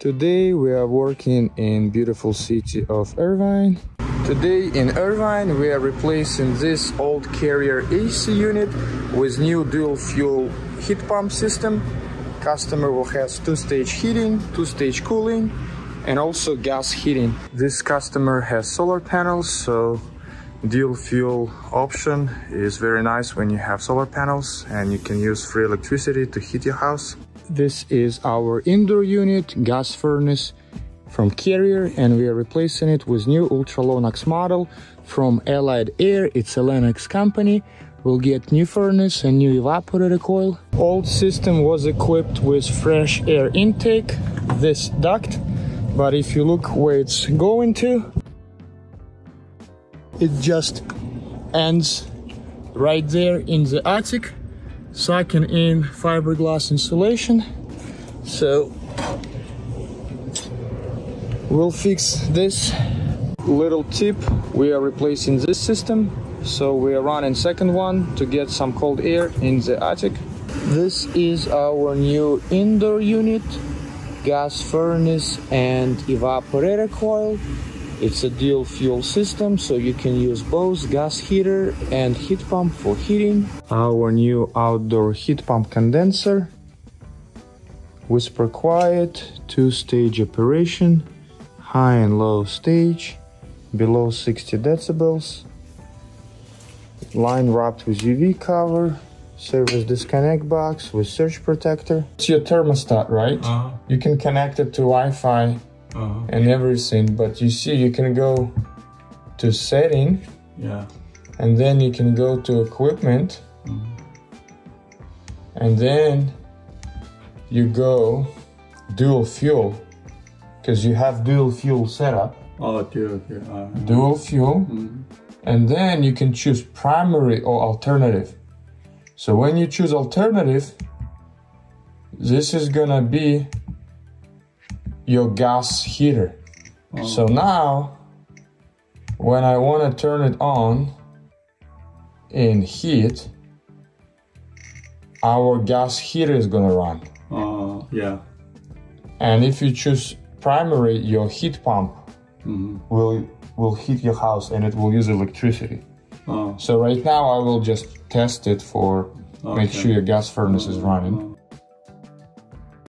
Today we are working in beautiful city of Irvine. Today in Irvine we are replacing this old carrier AC unit with new dual fuel heat pump system. Customer will have two-stage heating, two-stage cooling and also gas heating. This customer has solar panels so dual fuel option is very nice when you have solar panels and you can use free electricity to heat your house. This is our indoor unit gas furnace from Carrier and we are replacing it with new ultra low NOx model from Allied Air. It's a Lennox company. We'll get new furnace and new evaporator coil. Old system was equipped with fresh air intake, this duct, but if you look where it's going to, it just ends right there in the attic sucking in fiberglass insulation so we'll fix this little tip. We are replacing this system. So we are running second one to get some cold air in the attic. This is our new indoor unit gas furnace and evaporator coil it's a dual fuel system, so you can use both gas heater and heat pump for heating. Our new outdoor heat pump condenser. Whisper quiet, two-stage operation, high and low stage, below 60 decibels. Line wrapped with UV cover, service disconnect box with surge protector. It's your thermostat, right? Uh-huh. You can connect it to Wi-Fi Uh-huh. and everything but you see you can go to setting Yeah. and then you can go to equipment and then you go dual fuel because you have dual fuel setup Oh, okay, okay. Uh, dual fuel and then you can choose primary or alternative so when you choose alternative this is gonna be your gas heater. So now when i want to turn it on in heat our gas heater is gonna run. Uh, yeah. and if you choose primary your heat pump Mm-hmm. will will heat your house and it will use electricity. Uh, So right now I will just test it for make sure your gas furnace is running.